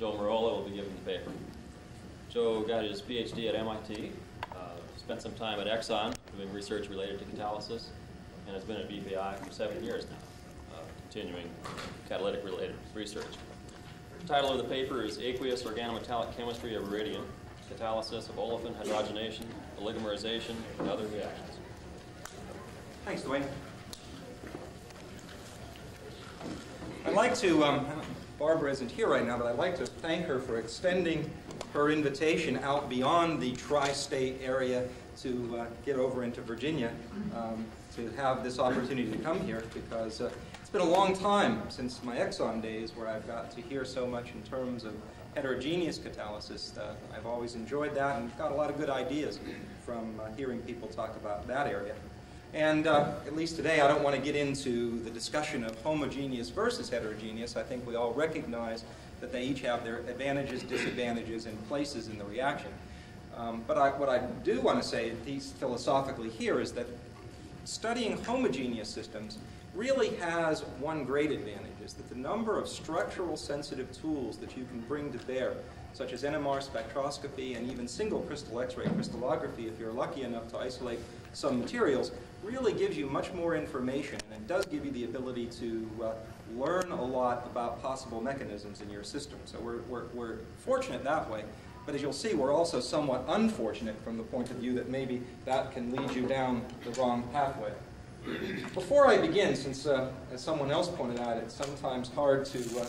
Joe Merola will be giving the paper. Joe got his PhD at MIT, uh, spent some time at Exxon doing research related to catalysis, and has been at VPI for seven years now, uh, continuing catalytic related research. The title of the paper is Aqueous Organometallic Chemistry of Iridium, Catalysis of Olefin Hydrogenation, Oligomerization, and Other Reactions. Thanks, Dwayne. I'd like to, um, Barbara isn't here right now, but I'd like to thank her for extending her invitation out beyond the tri-state area to uh, get over into Virginia um, to have this opportunity to come here because uh, it's been a long time since my Exxon days where I've got to hear so much in terms of heterogeneous catalysis. Uh, I've always enjoyed that and got a lot of good ideas from uh, hearing people talk about that area. And uh, at least today, I don't want to get into the discussion of homogeneous versus heterogeneous. I think we all recognize that they each have their advantages, disadvantages, and places in the reaction. Um, but I, what I do want to say, at least philosophically here, is that studying homogeneous systems really has one great advantage, is that the number of structural sensitive tools that you can bring to bear, such as NMR spectroscopy and even single crystal X-ray crystallography, if you're lucky enough to isolate some materials, really gives you much more information and does give you the ability to uh, learn a lot about possible mechanisms in your system. So we're, we're, we're fortunate that way. But as you'll see, we're also somewhat unfortunate from the point of view that maybe that can lead you down the wrong pathway. Before I begin, since uh, as someone else pointed out, it's sometimes hard to uh,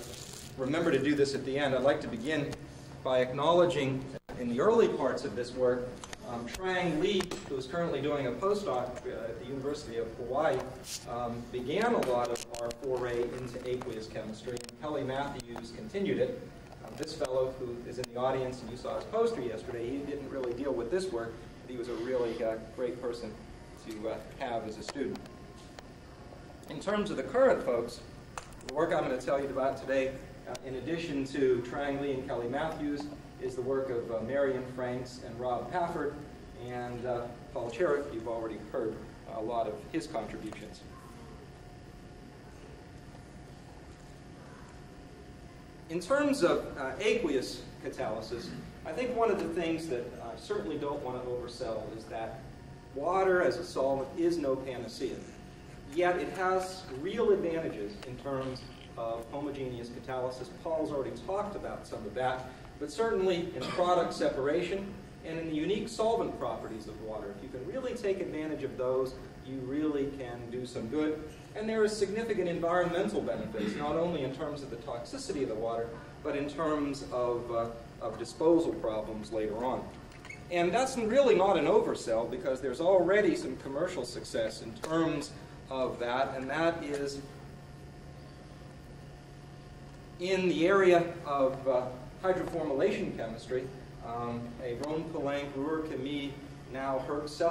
remember to do this at the end, I'd like to begin by acknowledging in the early parts of this work um, Trang Lee, who is currently doing a postdoc uh, at the University of Hawaii, um, began a lot of our foray into aqueous chemistry. And Kelly Matthews continued it. Um, this fellow, who is in the audience, and you saw his poster yesterday, he didn't really deal with this work, but he was a really uh, great person to uh, have as a student. In terms of the current folks, the work I'm going to tell you about today, in addition to Trang Lee and Kelly Matthews, is the work of uh, Marion Franks and Rob Pafford, and uh, Paul Chirik, you've already heard a lot of his contributions. In terms of uh, aqueous catalysis, I think one of the things that I certainly don't want to oversell is that water as a solvent is no panacea. Yet it has real advantages in terms of homogeneous catalysis. Paul's already talked about some of that but certainly in product separation and in the unique solvent properties of water. If you can really take advantage of those, you really can do some good. And there is significant environmental benefits, not only in terms of the toxicity of the water, but in terms of, uh, of disposal problems later on. And that's really not an oversell because there's already some commercial success in terms of that, and that is in the area of uh, hydroformylation chemistry, um, a Rhone Poulenc Ruhr Chemie, now Hoechst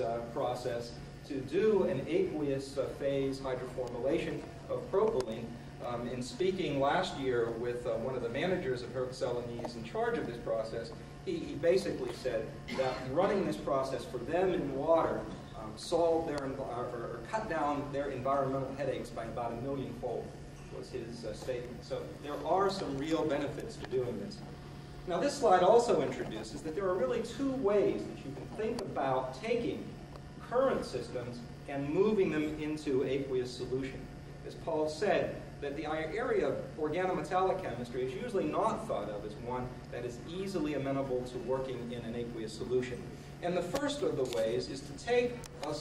uh, process to do an aqueous uh, phase hydroformylation of propylene. Um, in speaking last year with uh, one of the managers of Hoechst in charge of this process, he, he, basically said that running this process for them in water um, solved their, or, or cut down their environmental headaches by about a million fold was his uh, statement. So there are some real benefits to doing this. Now this slide also introduces that there are really two ways that you can think about taking current systems and moving them into aqueous solution. As Paul said, that the area of organometallic chemistry is usually not thought of as one that is easily amenable to working in an aqueous solution. And the first of the ways is to take a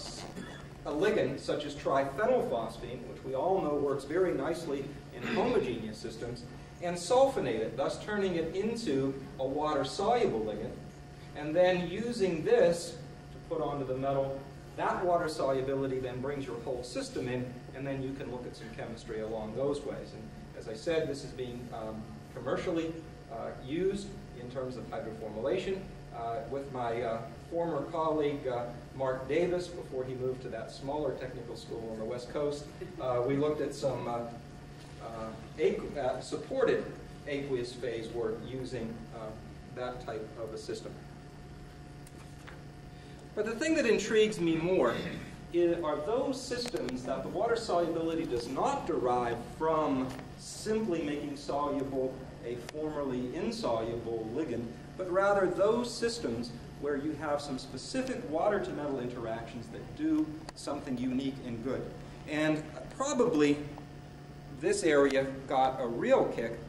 a ligand such as triphenylphosphine, which we all know works very nicely in homogeneous systems, and sulfonate it, thus turning it into a water-soluble ligand, and then using this to put onto the metal, that water solubility then brings your whole system in, and then you can look at some chemistry along those ways. And as I said, this is being um, commercially uh, used in terms of hydroformylation. Uh, with my uh, former colleague, uh, Mark Davis, before he moved to that smaller technical school on the West Coast, uh, we looked at some uh, uh, uh supported aqueous phase work using that type of a system. But the thing that intrigues me more are those systems that the water solubility does not derive from simply making soluble a formerly insoluble ligand, but rather those systems where you have some specific water to metal interactions that do something unique and good. And probably this area got a real kick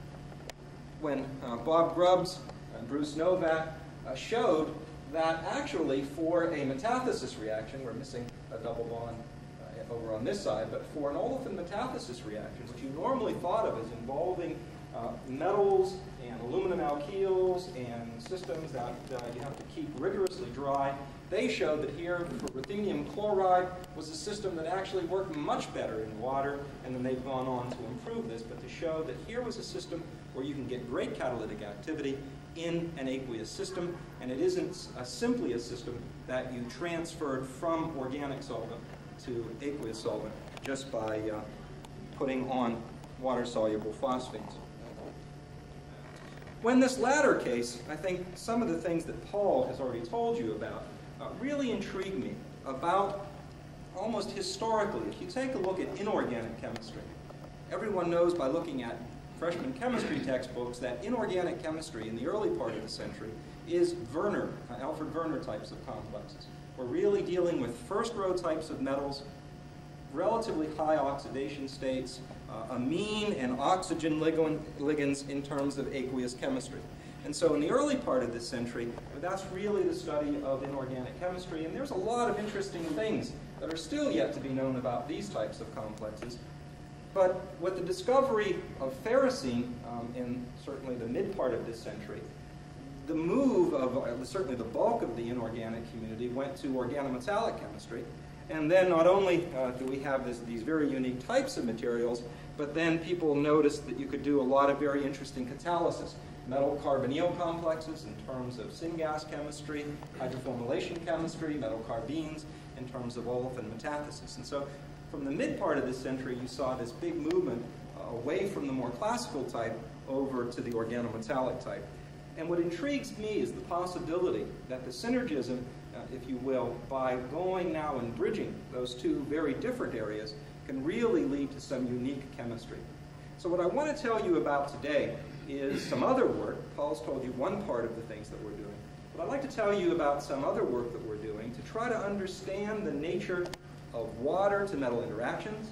when uh, Bob Grubbs and Bruce Novak uh, showed that actually for a metathesis reaction, we're missing a double bond uh, over on this side, but for an olefin metathesis reaction, which you normally thought of as involving uh, metals and aluminum alkyls and systems that uh, you have to keep rigorously dry, they showed that here for ruthenium chloride was a system that actually worked much better in water, and then they've gone on to improve this, but to show that here was a system where you can get great catalytic activity in an aqueous system, and it isn't a, simply a system that you transferred from organic solvent to aqueous solvent just by uh, putting on water-soluble phosphates. When this latter case, I think some of the things that Paul has already told you about uh, really intrigue me about almost historically. If you take a look at inorganic chemistry, everyone knows by looking at freshman chemistry textbooks that inorganic chemistry in the early part of the century is Werner, uh, Alfred Werner types of complexes. We're really dealing with first row types of metals, relatively high oxidation states, uh, amine and oxygen ligands in terms of aqueous chemistry. And so in the early part of this century, that's really the study of inorganic chemistry, and there's a lot of interesting things that are still yet to be known about these types of complexes. But with the discovery of ferrocene um, in certainly the mid part of this century, the move of uh, certainly the bulk of the inorganic community went to organometallic chemistry. And then not only uh, do we have this, these very unique types of materials, but then people noticed that you could do a lot of very interesting catalysis. Metal carbonyl complexes in terms of syngas chemistry, hydroformylation chemistry, metal carbenes in terms of olefin metathesis. And so from the mid part of this century, you saw this big movement uh, away from the more classical type over to the organometallic type. And what intrigues me is the possibility that the synergism, if you will, by going now and bridging those two very different areas, can really lead to some unique chemistry. So what I want to tell you about today is some other work. Paul's told you one part of the things that we're doing. But I'd like to tell you about some other work that we're doing to try to understand the nature of water to metal interactions,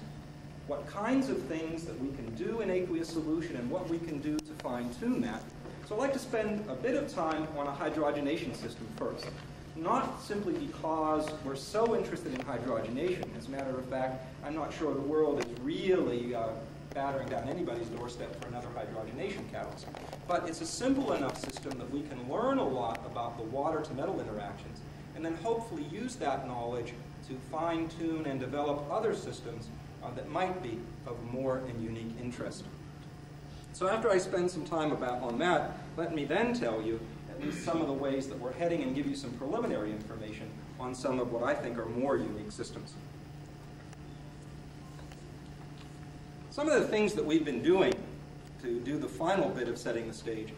what kinds of things that we can do in aqueous solution and what we can do to fine-tune that. So I'd like to spend a bit of time on a hydrogenation system first. Not simply because we're so interested in hydrogenation. As a matter of fact, I'm not sure the world is really uh, battering down anybody's doorstep for another hydrogenation catalyst. But it's a simple enough system that we can learn a lot about the water to metal interactions and then hopefully use that knowledge to fine-tune and develop other systems uh, that might be of more and unique interest. So after I spend some time about on that, let me then tell you least some of the ways that we're heading and give you some preliminary information on some of what I think are more unique systems. Some of the things that we've been doing to do the final bit of setting the stage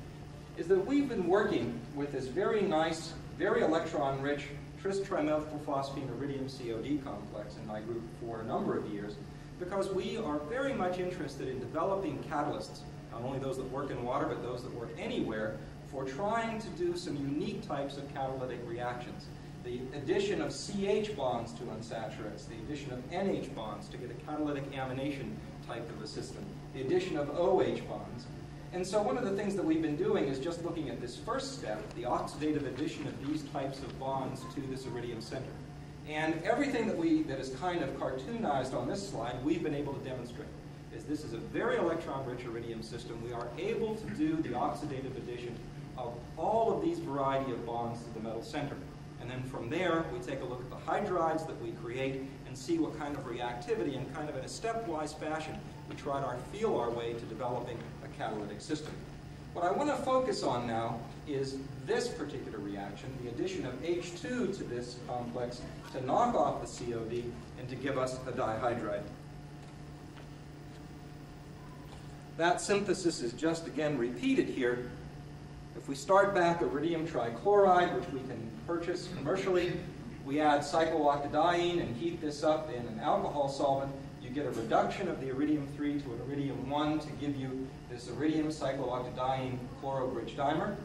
is that we've been working with this very nice, very electron-rich tris-trimethylphosphine iridium COD complex in my group for a number of years because we are very much interested in developing catalysts, not only those that work in water, but those that work anywhere, for trying to do some unique types of catalytic reactions. The addition of CH bonds to unsaturates, the addition of NH bonds to get a catalytic amination type of a system, the addition of OH bonds, and so one of the things that we've been doing is just looking at this first step, the oxidative addition of these types of bonds to this iridium center. And everything that we that is kind of cartoonized on this slide, we've been able to demonstrate. Is this is a very electron-rich iridium system. We are able to do the oxidative addition of all of these variety of bonds to the metal center. And then from there, we take a look at the hydrides that we create and see what kind of reactivity and kind of in a stepwise fashion, we try to feel our way to developing a catalytic system. What I want to focus on now is this particular reaction, the addition of H2 to this complex to knock off the COD and to give us a dihydride. That synthesis is just again repeated here. If we start back iridium trichloride, which we can purchase commercially, we add cyclooctadiene and heat this up in an alcohol solvent, you get a reduction of the iridium-3 to an iridium-1 to give you this iridium cyclooctadiene chlorobridge dimer.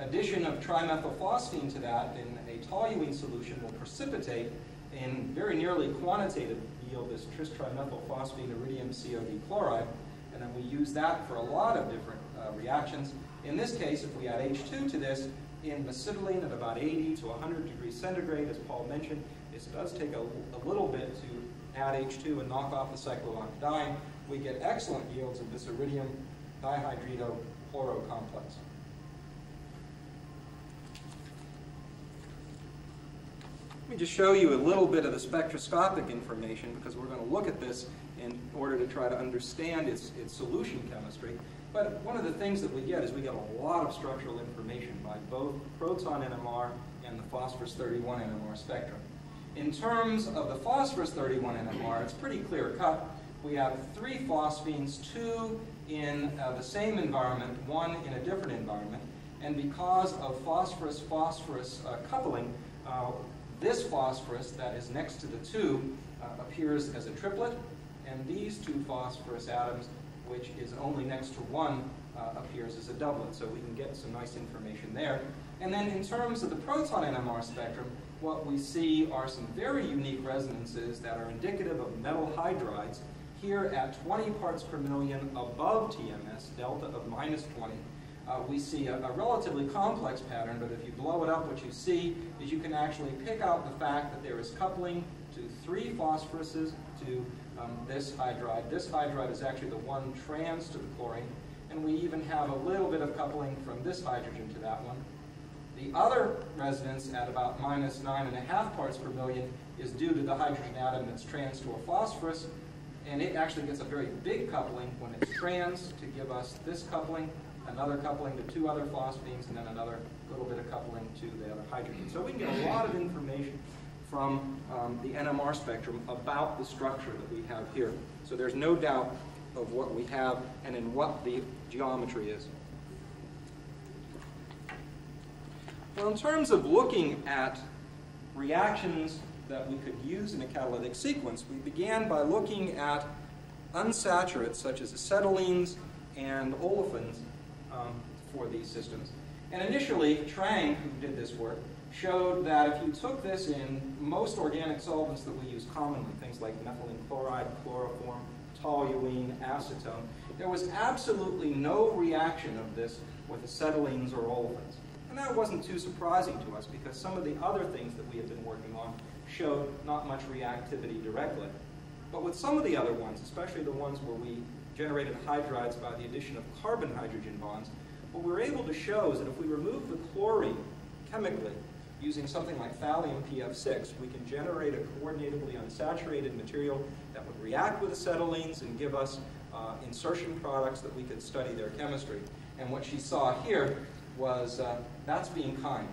Addition of trimethylphosphine to that in a toluene solution will precipitate in very nearly quantitative yield this tris-trimethylphosphine iridium COD chloride, and then we use that for a lot of different uh, reactions. In this case, if we add H2 to this, in acetylene at about 80 to 100 degrees centigrade, as Paul mentioned, it does take a, a little bit to add H2 and knock off the cyclooctadiene. We get excellent yields of this iridium dihydrido chloro complex. Let me just show you a little bit of the spectroscopic information because we're going to look at this in order to try to understand its, its solution chemistry. But one of the things that we get is we get a lot of structural information by both proton NMR and the phosphorus 31 NMR spectrum. In terms of the phosphorus 31 NMR, it's pretty clear cut. We have three phosphines, two in uh, the same environment, one in a different environment. And because of phosphorus-phosphorus uh, coupling, uh, this phosphorus that is next to the two uh, appears as a triplet, and these two phosphorus atoms, which is only next to one, uh, appears as a doublet. So we can get some nice information there. And then in terms of the proton NMR spectrum, what we see are some very unique resonances that are indicative of metal hydrides here at 20 parts per million above TMS, delta of minus 20, uh, we see a, a, relatively complex pattern, but if you blow it up, what you see is you can actually pick out the fact that there is coupling to three phosphoruses to um, this hydride. This hydride is actually the one trans to the chlorine, and we even have a little bit of coupling from this hydrogen to that one. The other resonance at about minus nine and a half parts per million is due to the hydrogen atom that's trans to a phosphorus, and it actually gets a very big coupling when it's trans to give us this coupling, another coupling to two other phosphines, and then another little bit of coupling to the other hydrogen. So we can get a lot of information from um, the NMR spectrum about the structure that we have here. So there's no doubt of what we have and in what the geometry is. Well, in terms of looking at reactions that we could use in a catalytic sequence, we began by looking at unsaturates such as acetylenes and olefins um, for these systems. And initially, Trang, who did this work, showed that if you took this in most organic solvents that we use commonly, things like methylene chloride, chloroform, toluene, acetone, there was absolutely no reaction of this with acetylenes or olefins. And that wasn't too surprising to us because some of the other things that we have been working on showed not much reactivity directly. But with some of the other ones, especially the ones where we generated hydrides by the addition of carbon-hydrogen bonds, what we were able to show is that if we remove the chlorine chemically using something like thallium PF6, we can generate a coordinatively unsaturated material that would react with acetylenes and give us uh, insertion products that we could study their chemistry. And what she saw here was uh, that's being kind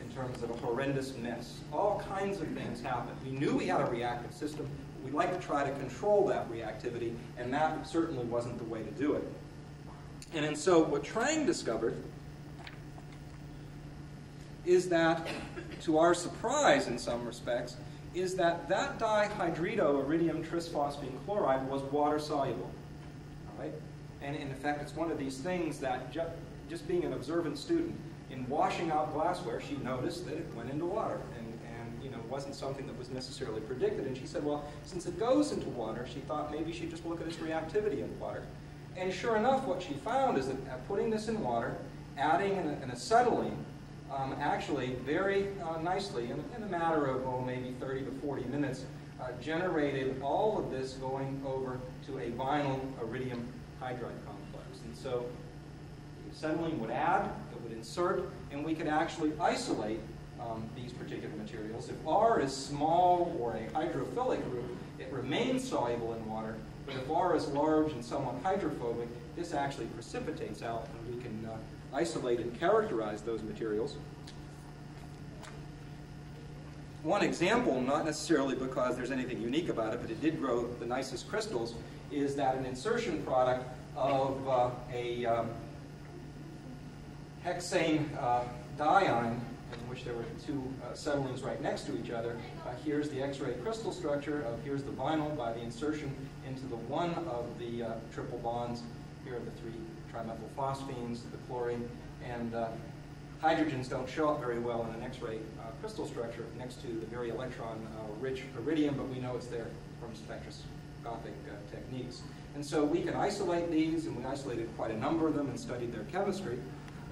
in terms of a horrendous mess. All kinds of things happen. We knew we had a reactive system, We'd like to try to control that reactivity, and that certainly wasn't the way to do it. And, and so what Trang discovered is that, to our surprise in some respects, is that that dihydrido iridium trisphosphine chloride was water soluble. Right? And in effect, it's one of these things that ju just being an observant student, in washing out glassware, she noticed that it went into water. And and you know, wasn't something that was necessarily predicted. And she said, well, since it goes into water, she thought maybe she'd just look at its reactivity in water. And sure enough, what she found is that uh, putting this in water, adding an, an acetylene, um, actually very uh, nicely, in, in, a matter of, oh, maybe 30 to 40 minutes, uh, generated all of this going over to a vinyl iridium hydride complex. And so the acetylene would add, it would insert, and we could actually isolate um, these particular materials. If R is small or a hydrophilic group, it remains soluble in water, but if R is large and somewhat hydrophobic, this actually precipitates out and we can uh, isolate and characterize those materials. One example, not necessarily because there's anything unique about it, but it did grow the nicest crystals, is that an insertion product of uh, a um, hexane uh, in which there were two uh, right next to each other. Uh, here's the X-ray crystal structure. Of, here's the vinyl by the insertion into the one of the uh, triple bonds. Here are the three trimethylphosphines, the chlorine, and uh, hydrogens don't show up very well in an X-ray uh, crystal structure next to the very electron-rich iridium, but we know it's there from spectroscopic techniques. And so we can isolate these, and we isolated quite a number of them and studied their chemistry.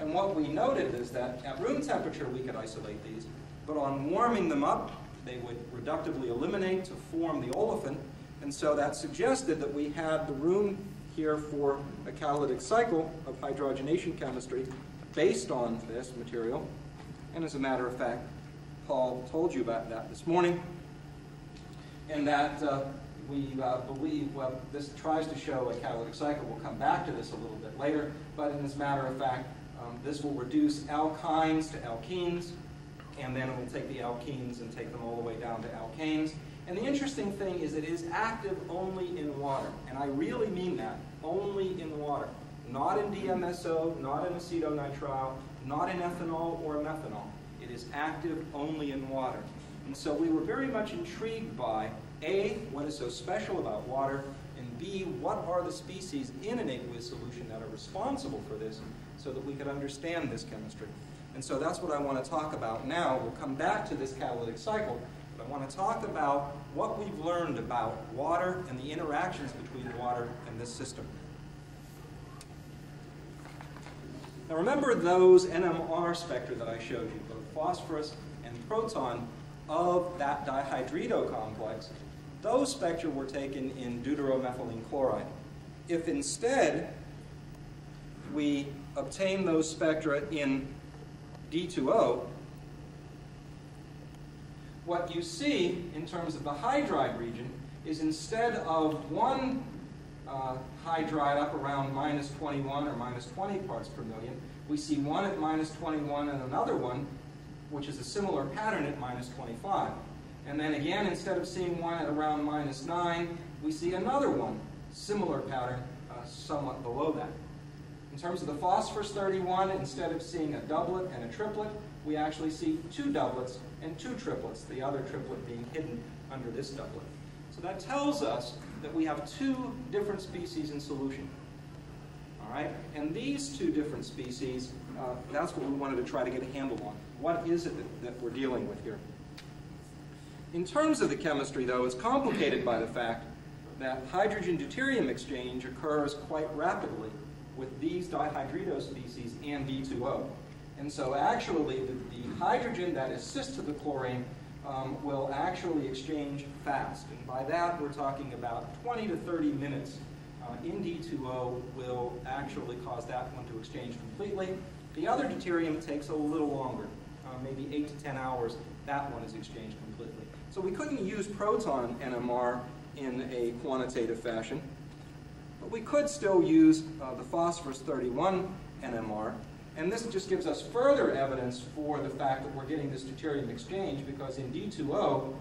And what we noted is that at room temperature we could isolate these, but on warming them up, they would reductively eliminate to form the olefin. And so that suggested that we had the room here for a catalytic cycle of hydrogenation chemistry based on this material. And as a matter of fact, Paul told you about that this morning. And that uh, we uh, believe, well, this tries to show a catalytic cycle. We'll come back to this a little bit later. But as a matter of fact, um, this will reduce alkynes to alkenes, and then it will take the alkenes and take them all the way down to alkanes. And the interesting thing is it is active only in water, and I really mean that, only in water. Not in DMSO, not in acetonitrile, not in ethanol or methanol. It is active only in water. And so we were very much intrigued by A, what is so special about water, and B, what are the species in an aqueous solution that are responsible for this, so that we could understand this chemistry. And so that's what I want to talk about now. We'll come back to this catalytic cycle, I want to talk about what we've learned about water and the interactions between water and this system. Now remember those NMR spectra that I showed you, both phosphorus and proton of that dihydrido complex. Those spectra were taken in deuteromethylene chloride. If instead we obtain those spectra in D2O, what you see in terms of the hydride region is instead of one uh, hydride up around minus 21 or minus 20 parts per million, we see one at minus 21 and another one, which is a similar pattern at minus 25. And then again, instead of seeing one at around minus 9, we see another one, similar pattern, uh, somewhat below that. In terms of the phosphorus 31, instead of seeing a doublet and a triplet, we actually see two doublets and two triplets, the other triplet being hidden under this doublet. So that tells us that we have two different species in solution. All right? And these two different species, uh, that's what we wanted to try to get a handle on. What is it that, that we're dealing with here? In terms of the chemistry, though, it's complicated by the fact that hydrogen deuterium exchange occurs quite rapidly with these dihydrido species and D2O. And so actually the, the hydrogen that is cis to the chlorine um, will actually exchange fast. And by that we're talking about 20 to 30 minutes uh, in D2O will actually cause that one to exchange completely. The other deuterium takes a little longer, uh, maybe 8 to 10 hours. That one is exchanged completely. So we couldn't use proton NMR in a quantitative fashion. But we could still use uh, the phosphorus 31 NMR, and this just gives us further evidence for the fact that we're getting this deuterium exchange because in D2O,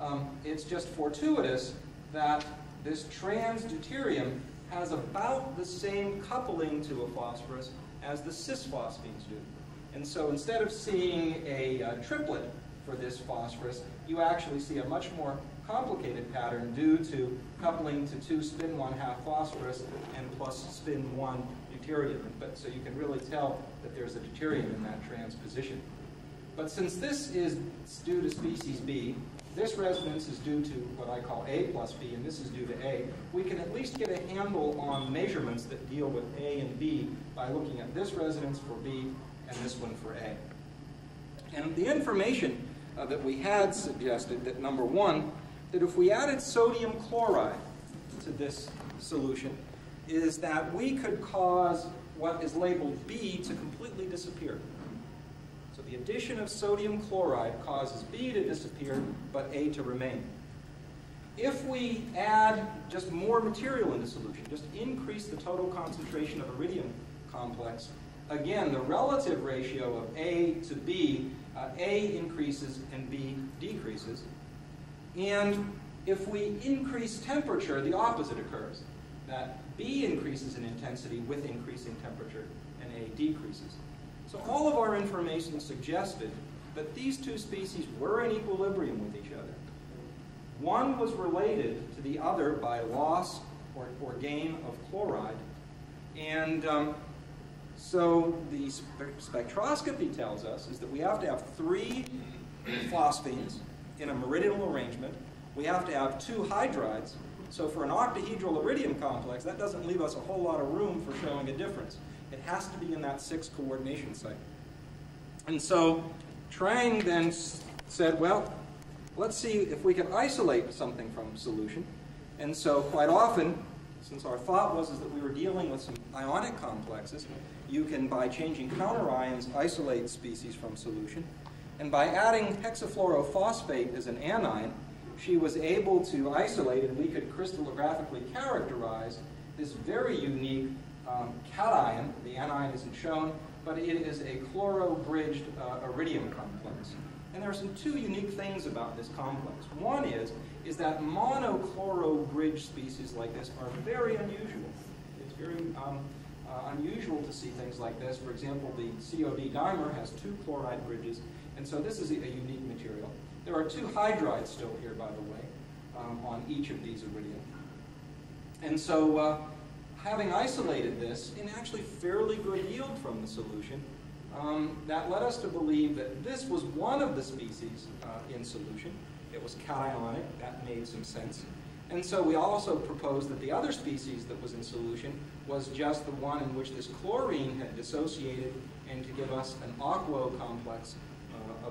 um, it's just fortuitous that this trans deuterium has about the same coupling to a phosphorus as the cis phosphines do. And so instead of seeing a uh, triplet for this phosphorus, you actually see a much more complicated pattern due to coupling to two spin 1 half phosphorus and plus spin 1 deuterium. But, so you can really tell that there's a deuterium in that transposition. But since this is due to species B, this resonance is due to what I call A plus B, and this is due to A, we can at least get a handle on measurements that deal with A and B by looking at this resonance for B and this one for A. And the information uh, that we had suggested that number one, that if we added sodium chloride to this solution, is that we could cause what is labeled B to completely disappear. So the addition of sodium chloride causes B to disappear, but A to remain. If we add just more material in the solution, just increase the total concentration of iridium complex, again, the relative ratio of A to B, uh, A increases and B decreases. And if we increase temperature, the opposite occurs. That B increases in intensity with increasing temperature and A decreases. So all of our information suggested that these two species were in equilibrium with each other. One was related to the other by loss or, or gain of chloride. And um, so the spe spectroscopy tells us is that we have to have three phosphines in a meridional arrangement. We have to have two hydrides. So for an octahedral iridium complex, that doesn't leave us a whole lot of room for showing a difference. It has to be in that six coordination site. And so Trang then said, well, let's see if we can isolate something from solution. And so quite often, since our thought was is that we were dealing with some ionic complexes, you can, by changing counter ions, isolate species from solution. And by adding hexafluorophosphate as an anion, she was able to isolate, and we could crystallographically characterize this very unique um, cation. The anion isn't shown, but it is a chloro-bridged uh, iridium complex. And there are some two unique things about this complex. One is, is that monochloro-bridged species like this are very unusual. It's very um, uh, unusual to see things like this. For example, the COD dimer has two chloride bridges, and so this is a, a unique material. There are two hydrides still here, by the way, um, on each of these iridium. And so uh, having isolated this in actually fairly good yield from the solution, um, that led us to believe that this was one of the species uh, in solution. It was cationic, that made some sense. And so we also proposed that the other species that was in solution was just the one in which this chlorine had dissociated and to give us an aquo complex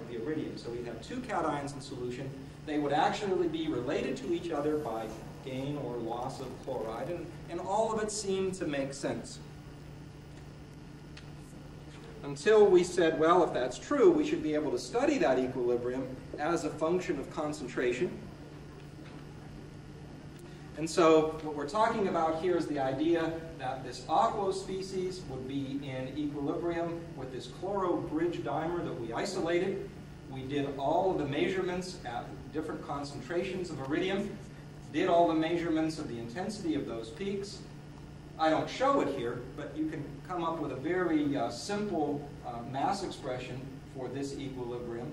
the iridium. So we'd have two cations in solution. They would actually be related to each other by gain or loss of chloride, and, and all of it seemed to make sense. Until we said, well, if that's true, we should be able to study that equilibrium as a function of concentration. And so what we're talking about here is the idea that this aquo species would be in equilibrium with this chloro bridge dimer that we isolated. We did all of the measurements at different concentrations of iridium, did all the measurements of the intensity of those peaks. I don't show it here, but you can come up with a very uh, simple uh, mass expression for this equilibrium.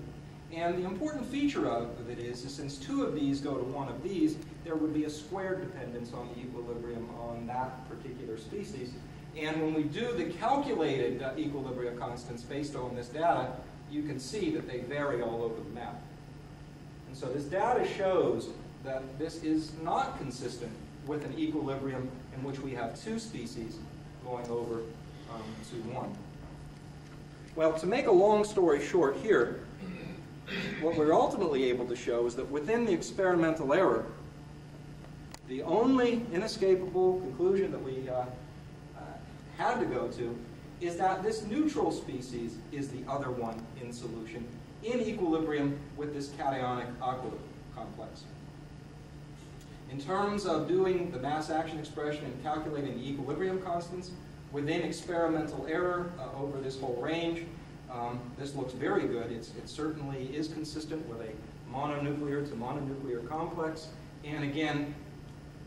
And the important feature of it is, is since two of these go to one of these, there would be a squared dependence on the equilibrium on that particular species. And when we do the calculated uh, equilibrium constants based on this data, you can see that they vary all over the map. And so this data shows that this is not consistent with an equilibrium in which we have two species going over um, to one. Well, to make a long story short here, what we're ultimately able to show is that within the experimental error, the only inescapable conclusion that we uh, uh, had to go to is that this neutral species is the other one in solution in equilibrium with this cationic aqua complex. In terms of doing the mass action expression and calculating the equilibrium constants within experimental error uh, over this whole range, um, this looks very good. It's, it certainly is consistent with a mononuclear to mononuclear complex. And again,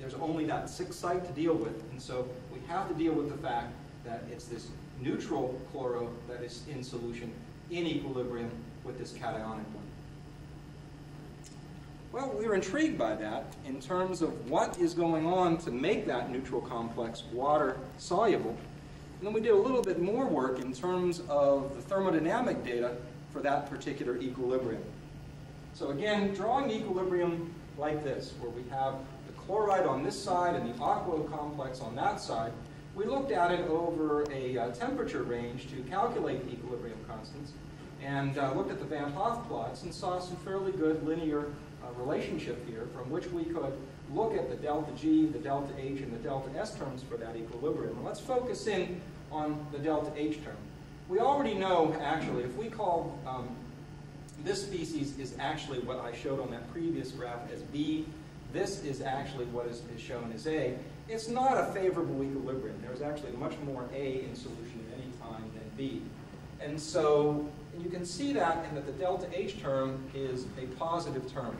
there's only that sixth site to deal with. And so we have to deal with the fact that it's this neutral chloro that is in solution in equilibrium with this cationic one. Well, we were intrigued by that in terms of what is going on to make that neutral complex water soluble. And then we did a little bit more work in terms of the thermodynamic data for that particular equilibrium. So again, drawing equilibrium like this, where we have the chloride on this side and the aquo complex on that side, we looked at it over a uh, temperature range to calculate the equilibrium constants and uh, looked at the Van Hoff plots and saw some fairly good linear uh, relationship here from which we could look at the delta G, the delta H, and the delta S terms for that equilibrium. And let's focus in on the delta H term. We already know, actually, if we call um, this species is actually what I showed on that previous graph as B, this is actually what is, is shown as A, it's not a favorable equilibrium. There's actually much more A in solution at any time than B. And so you can see that in that the delta H term is a positive term.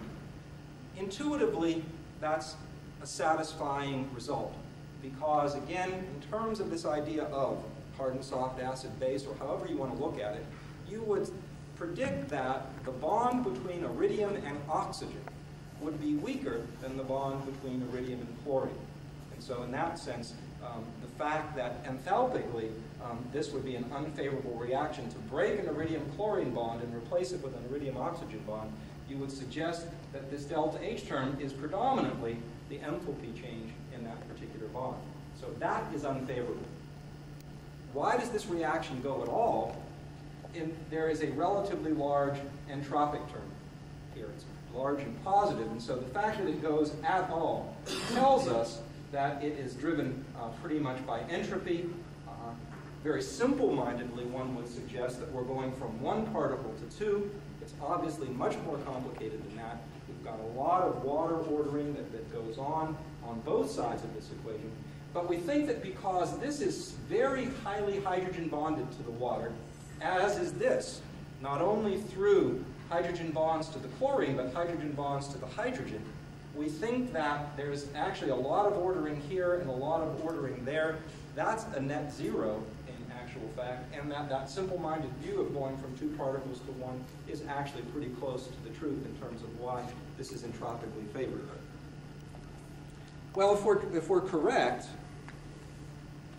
Intuitively, that's a satisfying result because, again, in terms of this idea of hard and soft acid base, or however you want to look at it, you would predict that the bond between iridium and oxygen would be weaker than the bond between iridium and chlorine. And so in that sense, um, the fact that enthalpically um, this would be an unfavorable reaction to break an iridium-chlorine bond and replace it with an iridium-oxygen bond, you would suggest that this delta H term is predominantly the enthalpy change in that particular bond. So that is unfavorable. Why does this reaction go at all? In, there is a relatively large entropic term here. It's large and positive. positive, and so the fact that it goes at all tells us that it is driven uh, pretty much by entropy. Uh, very simple-mindedly, one would suggest that we're going from one particle to two. It's obviously much more complicated than that. We've got a lot of water ordering that, that goes on on both sides of this equation. But we think that because this is very highly hydrogen bonded to the water, as is this, not only through hydrogen bonds to the chlorine, but hydrogen bonds to the hydrogen, we think that there's actually a lot of ordering here and a lot of ordering there. That's a net zero in actual fact, and that, that simple-minded view of going from two particles to one is actually pretty close to the truth in terms of why this is entropically favored. Well, if we're, if we're correct,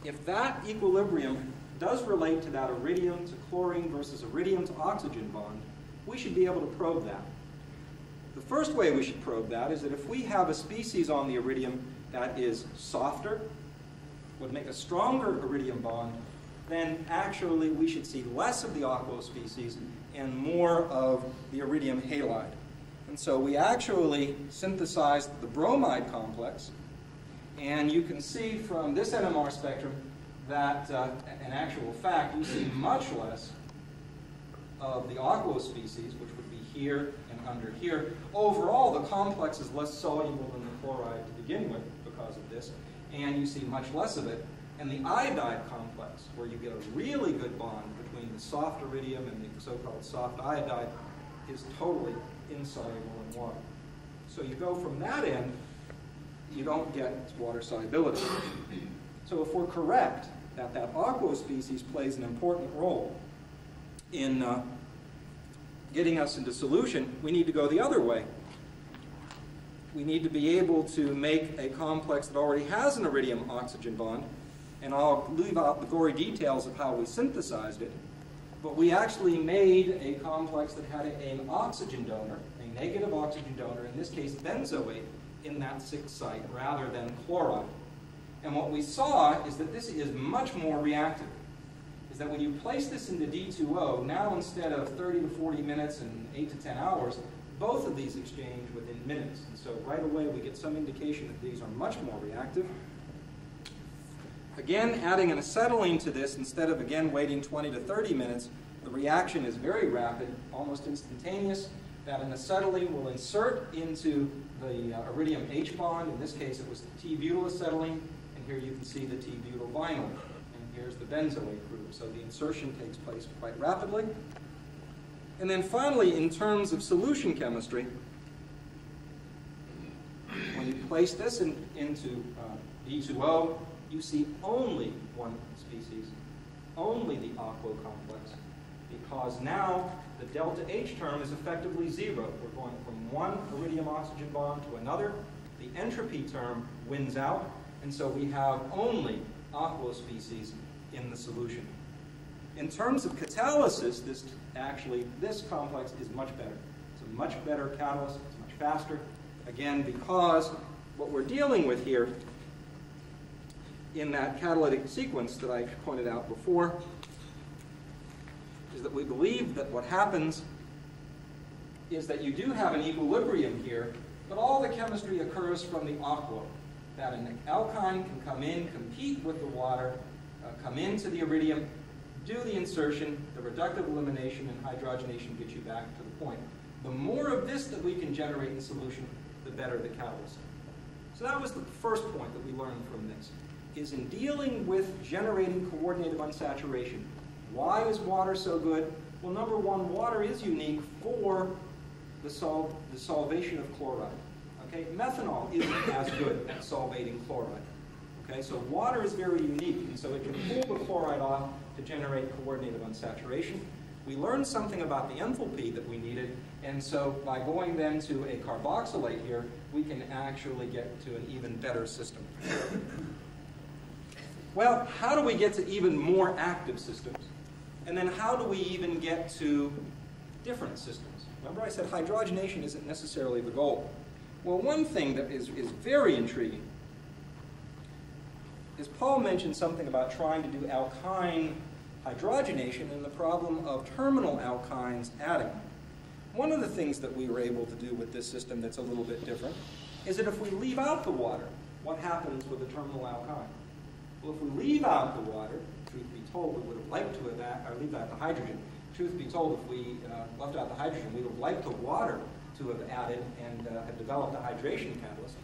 if that equilibrium does relate to that iridium to chlorine versus iridium to oxygen bond, we should be able to probe that. The first way we should probe that is that if we have a species on the iridium that is softer, would make a stronger iridium bond, then actually we should see less of the aquo species and more of the iridium halide. And so we actually synthesized the bromide complex, and you can see from this NMR spectrum that, uh, in actual fact, you see much less of the aquo species, which would be here under here. Overall, the complex is less soluble than the chloride to begin with because of this, and you see much less of it. And the iodide complex, where you get a really good bond between the soft iridium and the so-called soft iodide, is totally insoluble in water. So you go from that end you don't get water solubility. So if we're correct that that aqua species plays an important role in uh, getting us into solution, we need to go the other way. We need to be able to make a complex that already has an iridium-oxygen bond, and I'll leave out the gory details of how we synthesized it, but we actually made a complex that had an oxygen donor, a negative oxygen donor, in this case benzoate, in that sixth site rather than chloride. And what we saw is that this is much more reactive. That when you place this into D2O, now instead of 30 to 40 minutes and 8 to 10 hours, both of these exchange within minutes. And so right away we get some indication that these are much more reactive. Again, adding an acetylene to this instead of again waiting 20 to 30 minutes, the reaction is very rapid, almost instantaneous, that an acetylene will insert into the uh, iridium H bond. In this case, it was the T-butyl acetylene, and here you can see the T-butyl vinyl. Here's the benzoate group. So the insertion takes place quite rapidly. And then finally, in terms of solution chemistry, when you place this in, into uh, D2O, you see only one species, only the aquo complex, because now the delta H term is effectively zero. We're going from one iridium-oxygen bond to another. The entropy term wins out, and so we have only aquo species in the solution. In terms of catalysis, this actually, this complex is much better. It's a much better catalyst, it's much faster. Again, because what we're dealing with here in that catalytic sequence that I pointed out before is that we believe that what happens is that you do have an equilibrium here, but all the chemistry occurs from the aqua. That an alkyne can come in, compete with the water, come into the iridium, do the insertion, the reductive elimination, and hydrogenation get you back to the point. The more of this that we can generate in solution, the better the catalyst. So that was the first point that we learned from this, is in dealing with generating coordinated unsaturation, why is water so good? Well, number one, water is unique for the, sol the solvation of chloride. Okay, methanol isn't as good at solvating chloride. Okay, so water is very unique, and so it can pull the chloride off to generate coordinated unsaturation. We learned something about the enthalpy that we needed, and so by going then to a carboxylate here, we can actually get to an even better system. Well, how do we get to even more active systems? And then how do we even get to different systems? Remember I said hydrogenation isn't necessarily the goal. Well, one thing that is, is very intriguing is Paul mentioned something about trying to do alkyne hydrogenation and the problem of terminal alkynes adding. One of the things that we were able to do with this system that's a little bit different is that if we leave out the water, what happens with the terminal alkyne? Well, if we leave out the water, truth be told, we would have liked to have, that, or leave out the hydrogen. Truth be told, if we uh, left out the hydrogen, we would have liked the water to have added and uh, have developed a hydration catalyst.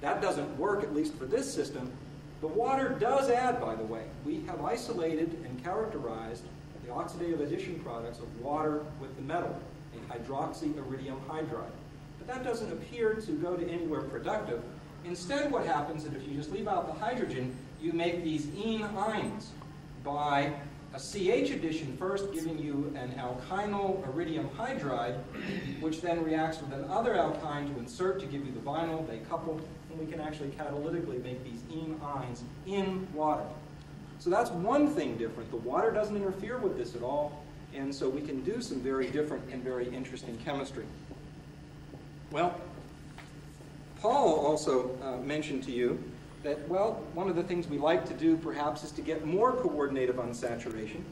That doesn't work, at least for this system. The water does add, by the way. We have isolated and characterized the oxidative addition products of water with the metal, a hydroxyiridium hydride. But that doesn't appear to go to anywhere productive. Instead, what happens is if you just leave out the hydrogen, you make these enynes by a CH addition first giving you an alkynyl iridium hydride, which then reacts with another alkyne to insert to give you the vinyl. They couple, and we can actually catalytically make these in water. So that's one thing different. The water doesn't interfere with this at all, and so we can do some very different and very interesting chemistry. Well, Paul also uh, mentioned to you that, well, one of the things we like to do perhaps is to get more coordinative unsaturation.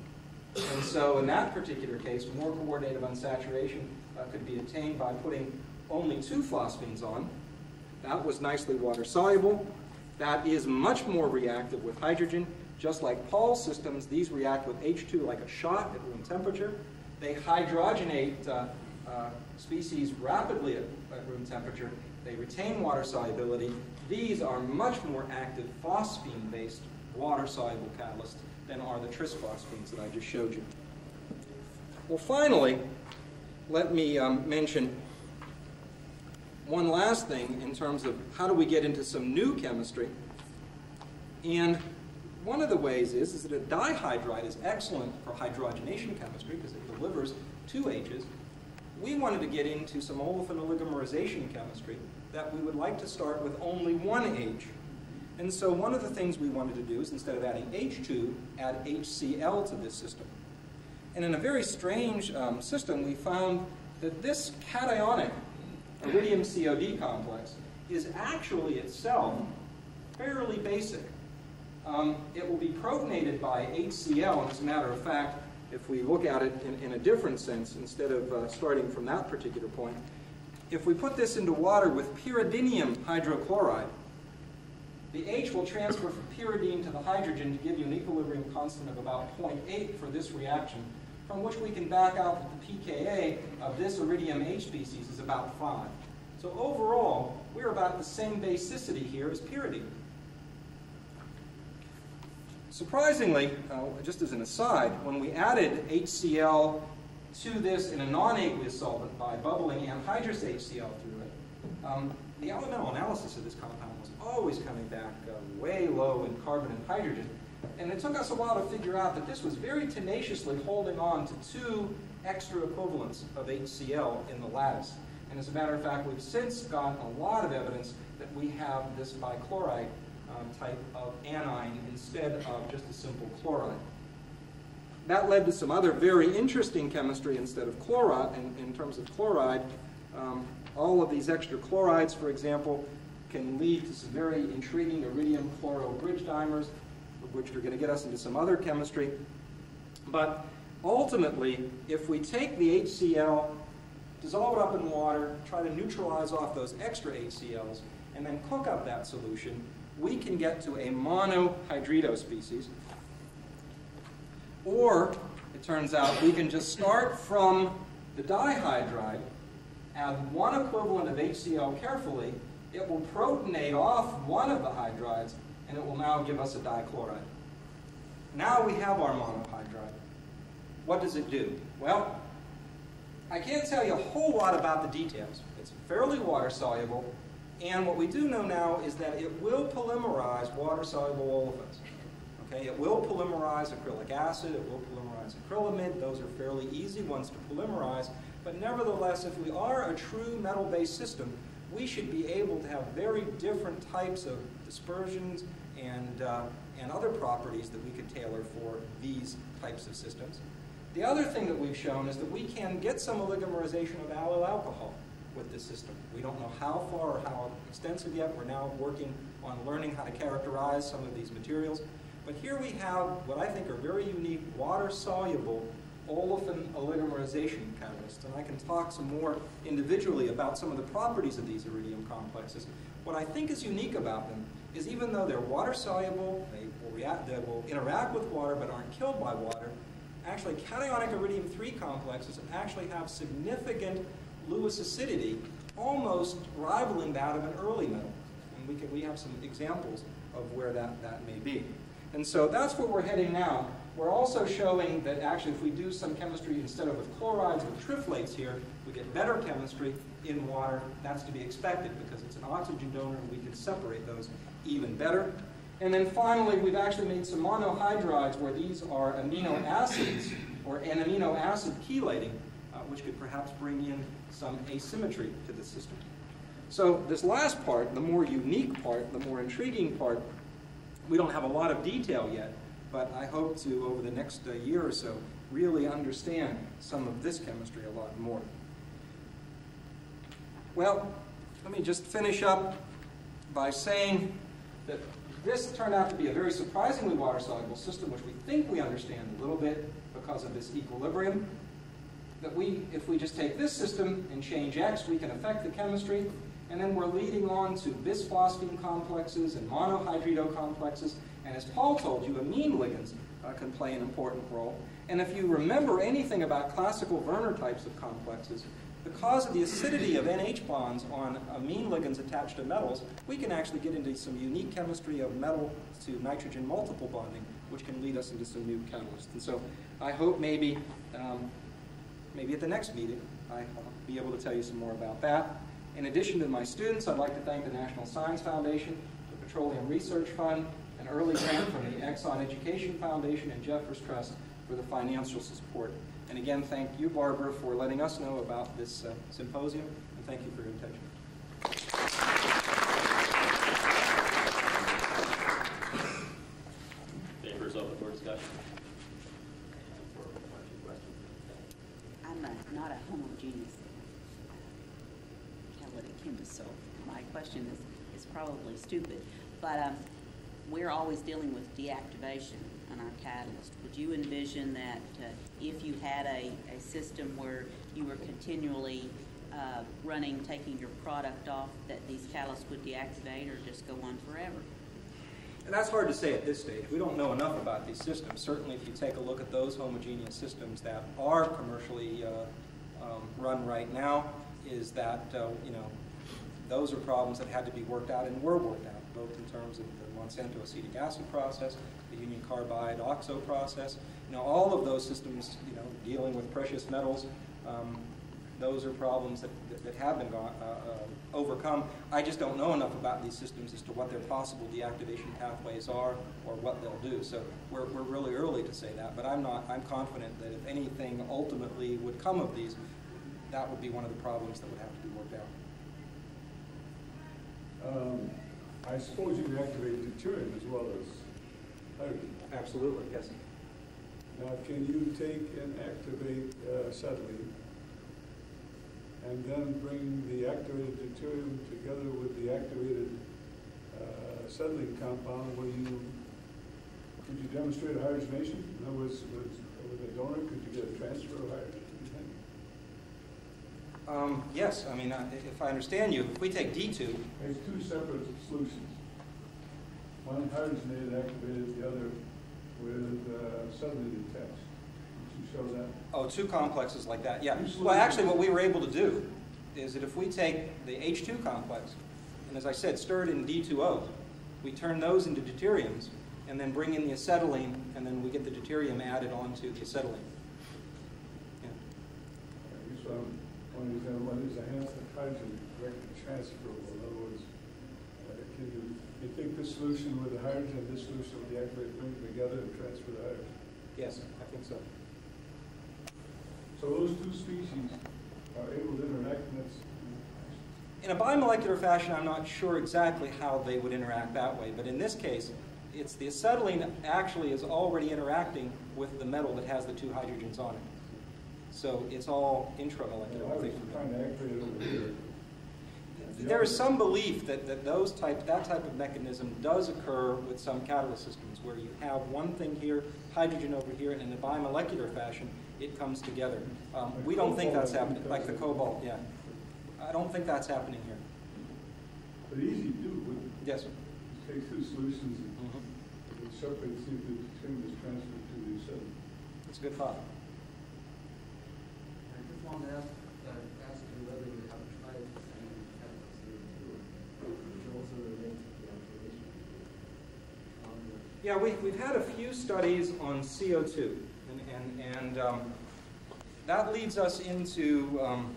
And so in that particular case, more coordinative unsaturation uh, could be attained by putting only two phosphines on. That was nicely water soluble. That is much more reactive with hydrogen. Just like Paul's systems, these react with H2 like a shot at room temperature. They hydrogenate uh, uh, species rapidly at, at room temperature. They retain water solubility these are much more active phosphine-based water-soluble catalysts than are the trisphosphines that I just showed you. Well, finally, let me um, mention one last thing in terms of how do we get into some new chemistry. And one of the ways is, is that a dihydride is excellent for hydrogenation chemistry because it delivers two H's. We wanted to get into some olefin oligomerization chemistry that we would like to start with only one H. And so one of the things we wanted to do is instead of adding H2, add HCl to this system. And in a very strange um, system, we found that this cationic iridium COD complex is actually itself fairly basic. Um, it will be protonated by HCl, and as a matter of fact, if we look at it in, in a different sense, instead of uh, starting from that particular point, if we put this into water with pyridinium hydrochloride, the H will transfer from pyridine to the hydrogen to give you an equilibrium constant of about 0.8 for this reaction, from which we can back out that the pKa of this iridium H species is about 5. So overall, we're about the same basicity here as pyridine. Surprisingly, uh, just as an aside, when we added HCl to this in a non-aqueous solvent by bubbling anhydrous HCl through it, um, the elemental analysis of this compound was always coming back uh, way low in carbon and hydrogen. And it took us a while to figure out that this was very tenaciously holding on to two extra equivalents of HCl in the lattice. And as a matter of fact, we've since gotten a lot of evidence that we have this bichloride um, type of anion instead of just a simple chloride. That led to some other very interesting chemistry instead of chloride, in, in terms of chloride. Um, all of these extra chlorides, for example, can lead to some very intriguing iridium chloro bridge dimers, which are going to get us into some other chemistry. But ultimately, if we take the HCl, dissolve it up in water, try to neutralize off those extra HCls, and then cook up that solution, we can get to a monohydrido species, or, it turns out, we can just start from the dihydride, add one equivalent of HCl carefully, it will protonate off one of the hydrides, and it will now give us a dichloride. Now we have our monohydride. What does it do? Well, I can't tell you a whole lot about the details. It's fairly water soluble, and what we do know now is that it will polymerize water-soluble olefins. Okay, it will polymerize acrylic acid, it will polymerize acrylamide, Those are fairly easy ones to polymerize. But nevertheless, if we are a true metal-based system, we should be able to have very different types of dispersions and, uh, and other properties that we could tailor for these types of systems. The other thing that we've shown is that we can get some oligomerization of allyl alcohol with this system. We don't know how far or how extensive yet. We're now working on learning how to characterize some of these materials. But here we have what I think are very unique water-soluble olefin oligomerization catalysts. And I can talk some more individually about some of the properties of these iridium complexes. What I think is unique about them is even though they're water-soluble, they will, react, they will interact with water but aren't killed by water, actually cationic iridium-3 complexes actually have significant Lewis acidity, almost rivaling that of an early metal. And we, can, we have some examples of where that, that may be. And so that's where we're heading now. We're also showing that actually if we do some chemistry instead of with chlorides, with triflates here, we get better chemistry in water. That's to be expected because it's an oxygen donor and we can separate those even better. And then finally, we've actually made some monohydrides where these are amino acids or an amino acid chelating, uh, which could perhaps bring in some asymmetry to the system. So this last part, the more unique part, the more intriguing part, we don't have a lot of detail yet, but I hope to, over the next uh, year or so, really understand some of this chemistry a lot more. Well, let me just finish up by saying that this turned out to be a very surprisingly water-soluble system, which we think we understand a little bit because of this equilibrium. That we, if we just take this system and change X, we can affect the chemistry, and then we're leading on to bisphosphine complexes and monohydrido complexes, and as Paul told you, amine ligands uh, can play an important role. And if you remember anything about classical Werner types of complexes, because of the acidity of NH bonds on amine ligands attached to metals, we can actually get into some unique chemistry of metal to nitrogen multiple bonding, which can lead us into some new catalysts. And so I hope maybe, um, maybe at the next meeting, I'll be able to tell you some more about that. In addition to my students, I'd like to thank the National Science Foundation, the Petroleum Research Fund, an early grant from the Exxon Education Foundation, and Jeffress Trust for the financial support. And again, thank you, Barbara, for letting us know about this uh, symposium, and thank you for your attention. Papers open for discussion. I'm a, not a homogeneous catalytic chemist, so my question is, is probably stupid. But um, we're always dealing with deactivation on our catalyst. Would you envision that uh, if you had a, a system where you were continually uh, running, taking your product off, that these catalysts would deactivate or just go on forever? And that's hard to say at this stage. We don't know enough about these systems. Certainly, if you take a look at those homogeneous systems that are commercially uh, um, run right now, is that, uh, you know, those are problems that had to be worked out and were worked out, both in terms of the Monsanto acetic acid process, the union carbide oxo process. You know, all of those systems, you know, dealing with precious metals, um, those are problems that, that, that have been gone, uh, uh, overcome. I just don't know enough about these systems as to what their possible deactivation pathways are or what they'll do. So we're, we're really early to say that, but I'm not, I'm confident that if anything ultimately would come of these, that would be one of the problems that would have to be worked out. Um, I suppose you can activate deuterium as well as hydrogen. Absolutely, yes. Now, can you take and activate uh, acetylene and then bring the activated deuterium together with the activated uh, acetylene compound where you, could you demonstrate a hydrogenation? In other words, with, with a donor, could you get a transfer of hydrogen? Do you think? Um, yes, I mean, uh, if I understand you, if we take D2, There's two separate solutions. One hydrogenated activated, the other with uh, acetylene attached. Did you show that? oh, two complexes like that, yeah. Well, actually, what we were able to do is that if we take the H2 complex, and as I said, stir it in D2O, we turn those into deuteriums, and then bring in the acetylene, and then we get the deuterium added onto the acetylene. Yeah. I guess what Is, uh, what is a Hansen hydrogen directly transferable? In other words, uh, can you, you take this solution with the hydrogen, this solution with the activated, bring them together and transfer the hydrogen? Yes, I think so. So those two species are able to interact in that s- In a bimolecular fashion, I'm not sure exactly how they would interact that way, but in this case, it's the acetylene actually is already interacting with the metal that has the two hydrogens on it. So it's all intramolecular. I think. trying to activate it over here. There is some belief that, that those type, that type of mechanism does occur with some catalyst systems, where you have one thing here, hydrogen over here, and in a bimolecular fashion, it comes together. Um, we don't think that's happening, like the cobalt, yeah. I don't think that's happening here. But easy to do, Yes, sir. take two solutions and it separates, see if the thing is transferred to the acetylene. That's a good thought. I just wanted to ask, uh, ask you whether you have tried using catalyst CO2, which also relates to the activation. Um, Yeah, we, we've had a few studies on CO2, and, and, and um, that leads us into, um,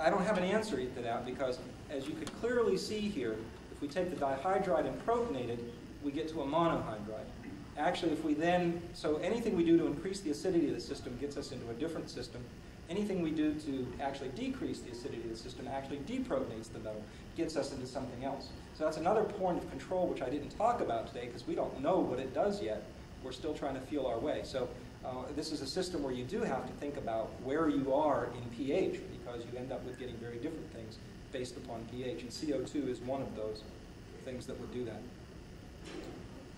I don't have an answer to that, because as you could clearly see here, if we take the dihydride and protonate it, we get to a monohydride. Actually, if we then, so anything we do to increase the acidity of the system gets us into a different system. Anything we do to actually decrease the acidity of the system actually deprotonates the metal, gets us into something else. So that's another point of control which I didn't talk about today because we don't know what it does yet. We're still trying to feel our way. So uh, this is a system where you do have to think about where you are in pH because you end up with getting very different things based upon pH. And CO2 is one of those things that would do that.